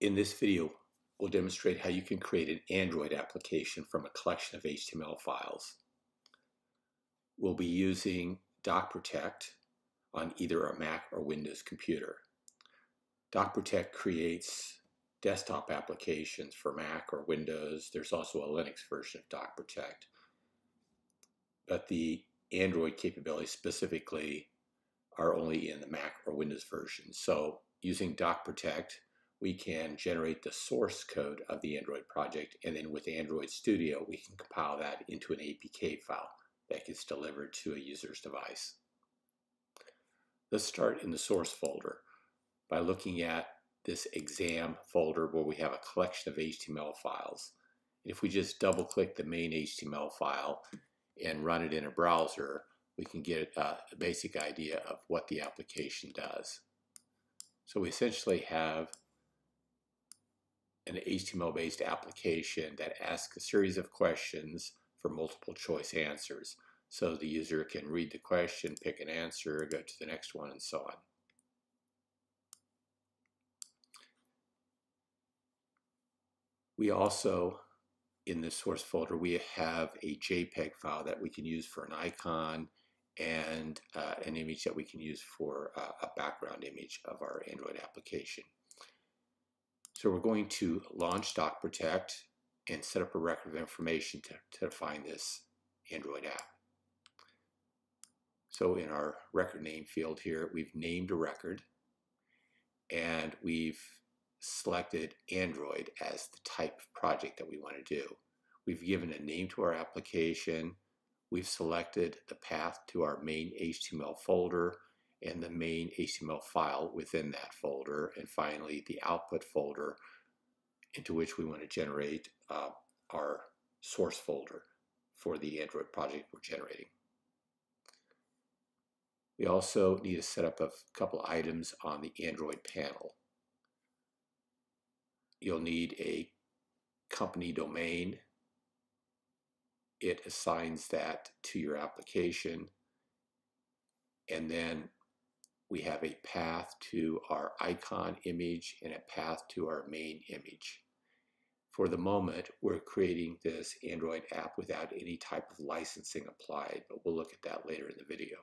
In this video, we'll demonstrate how you can create an Android application from a collection of HTML files. We'll be using DocProtect on either a Mac or Windows computer. DocProtect creates desktop applications for Mac or Windows. There's also a Linux version of DocProtect. But the Android capabilities specifically are only in the Mac or Windows version. So using DocProtect, we can generate the source code of the Android project, and then with Android Studio, we can compile that into an APK file that gets delivered to a user's device. Let's start in the source folder by looking at this exam folder where we have a collection of HTML files. If we just double click the main HTML file and run it in a browser, we can get a basic idea of what the application does. So we essentially have an HTML-based application that asks a series of questions for multiple choice answers. So the user can read the question, pick an answer, go to the next one, and so on. We also, in the source folder, we have a JPEG file that we can use for an icon and uh, an image that we can use for uh, a background image of our Android application. So we're going to launch DocProtect and set up a record of information to, to find this Android app. So in our record name field here, we've named a record and we've selected Android as the type of project that we want to do. We've given a name to our application. We've selected the path to our main HTML folder and the main HTML file within that folder, and finally the output folder into which we want to generate uh, our source folder for the Android project we're generating. We also need to set up a couple items on the Android panel. You'll need a company domain. It assigns that to your application. And then we have a path to our icon image and a path to our main image. For the moment, we're creating this Android app without any type of licensing applied, but we'll look at that later in the video.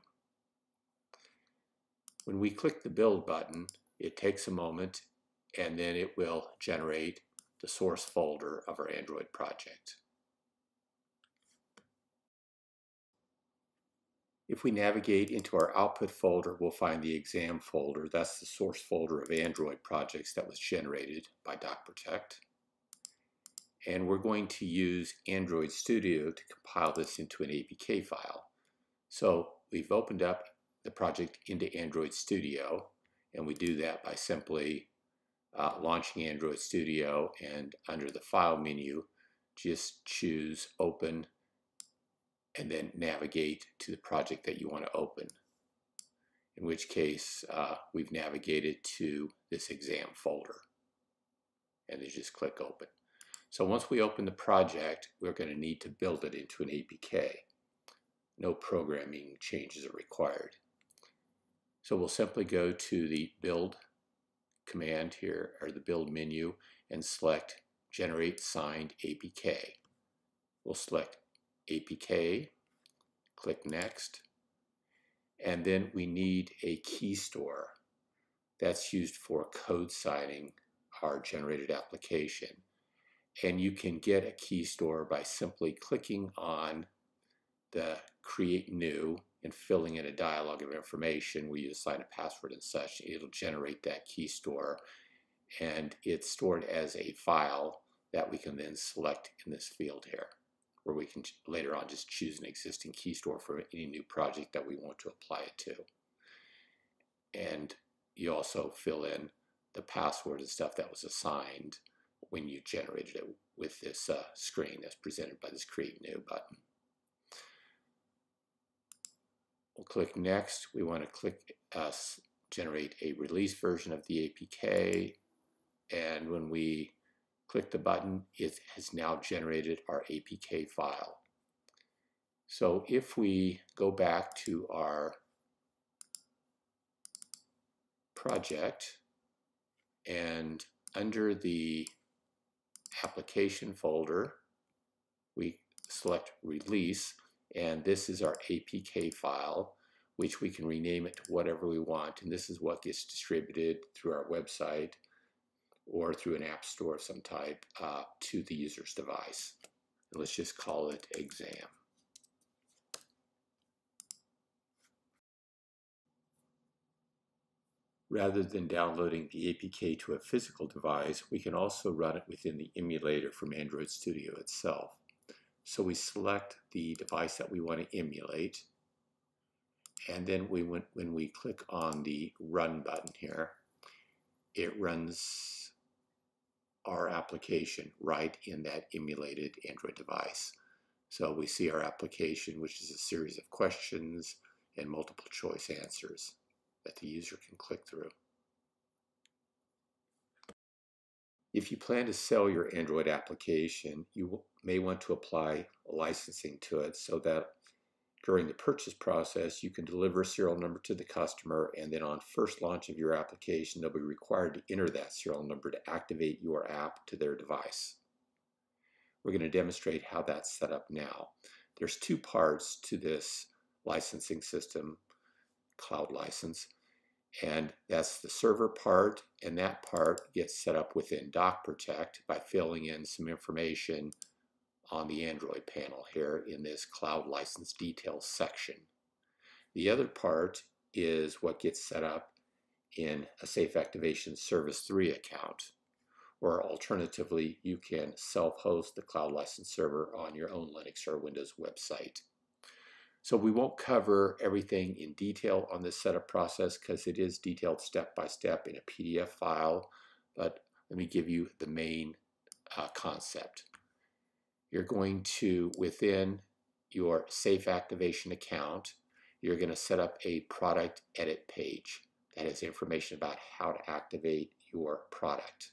When we click the Build button, it takes a moment and then it will generate the source folder of our Android project. If we navigate into our output folder, we'll find the exam folder. That's the source folder of Android projects that was generated by DocProtect. And we're going to use Android Studio to compile this into an APK file. So we've opened up the project into Android Studio, and we do that by simply uh, launching Android Studio and under the File menu, just choose Open and then navigate to the project that you want to open. In which case, uh, we've navigated to this exam folder. And then just click Open. So once we open the project, we're going to need to build it into an APK. No programming changes are required. So we'll simply go to the Build command here, or the Build menu, and select Generate Signed APK. We'll select APK, click Next, and then we need a key store that's used for code signing our generated application. And you can get a key store by simply clicking on the Create New and filling in a dialog of information where you assign a password and such. It'll generate that key store and it's stored as a file that we can then select in this field here where we can later on just choose an existing key store for any new project that we want to apply it to. And you also fill in the password and stuff that was assigned when you generated it with this uh, screen that's presented by this Create New button. We'll click Next. We want to click uh, generate a release version of the APK. And when we click the button, it has now generated our APK file. So if we go back to our project and under the application folder, we select release, and this is our APK file, which we can rename it to whatever we want. And this is what gets distributed through our website or through an app store of some type uh, to the user's device. And let's just call it exam. Rather than downloading the APK to a physical device, we can also run it within the emulator from Android Studio itself. So we select the device that we want to emulate, and then we when, when we click on the Run button here, it runs our application right in that emulated Android device. So we see our application, which is a series of questions and multiple choice answers that the user can click through. If you plan to sell your Android application, you may want to apply licensing to it so that during the purchase process, you can deliver a serial number to the customer, and then on first launch of your application, they'll be required to enter that serial number to activate your app to their device. We're going to demonstrate how that's set up now. There's two parts to this licensing system, cloud license, and that's the server part, and that part gets set up within DocProtect by filling in some information on the Android panel here in this Cloud License Details section. The other part is what gets set up in a Safe Activation Service 3 account, or alternatively, you can self-host the Cloud License Server on your own Linux or Windows website. So we won't cover everything in detail on this setup process because it is detailed step by step in a PDF file, but let me give you the main uh, concept you're going to, within your Safe Activation account, you're going to set up a product edit page that has information about how to activate your product.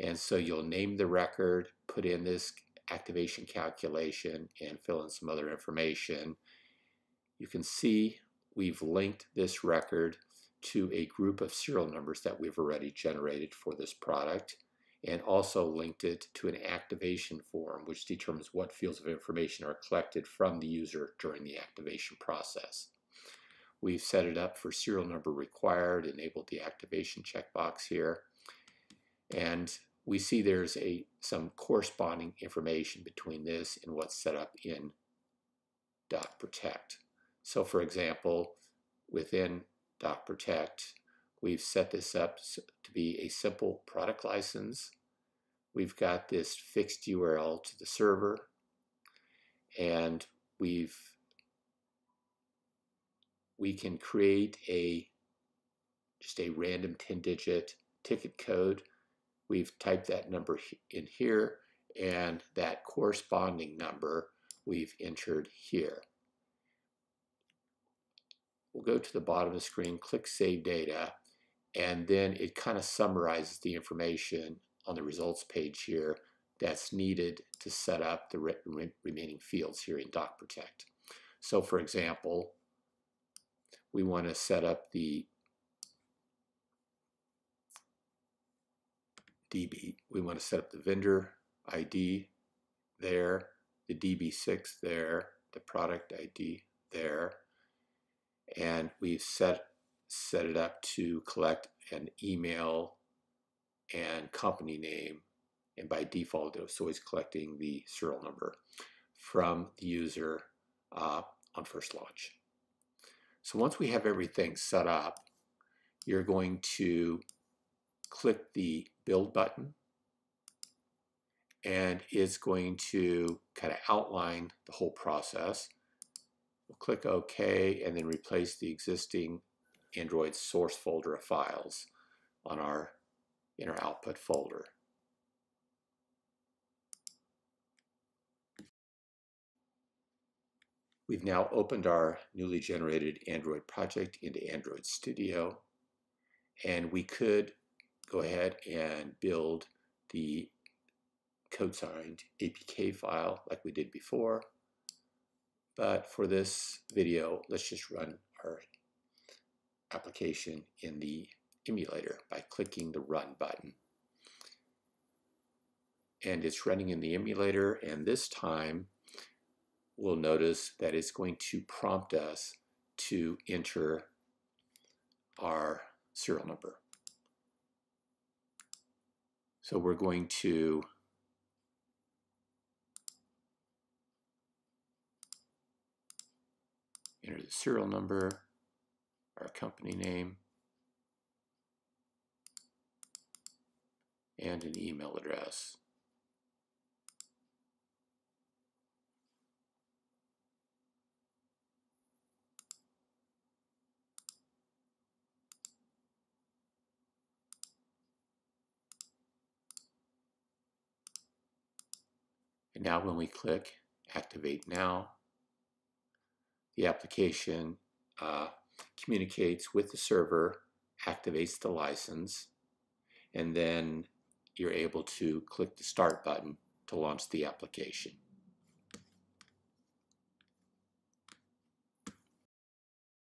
And so you'll name the record, put in this activation calculation, and fill in some other information. You can see we've linked this record to a group of serial numbers that we've already generated for this product and also linked it to an activation form which determines what fields of information are collected from the user during the activation process. We've set it up for serial number required, enabled the activation checkbox here, and we see there's a some corresponding information between this and what's set up in Doc Protect. So for example, within Doc Protect, We've set this up to be a simple product license. We've got this fixed URL to the server and we've we can create a just a random 10 digit ticket code. We've typed that number in here and that corresponding number we've entered here. We'll go to the bottom of the screen, click Save Data, and then it kind of summarizes the information on the results page here that's needed to set up the re re remaining fields here in Doc Protect. So for example, we want to set up the DB. We want to set up the vendor ID there, the DB6 there, the product ID there, and we've set set it up to collect an email and company name and by default it was always collecting the serial number from the user uh, on first launch. So once we have everything set up, you're going to click the build button and it's going to kind of outline the whole process. We'll click OK and then replace the existing Android source folder of files on our inner output folder. We've now opened our newly generated Android project into Android Studio and we could go ahead and build the code signed APK file like we did before. But for this video, let's just run our application in the emulator by clicking the Run button. and it's running in the emulator and this time we'll notice that it's going to prompt us to enter our serial number. So we're going to enter the serial number, our company name, and an email address. And now when we click Activate Now, the application uh, communicates with the server, activates the license, and then you're able to click the Start button to launch the application.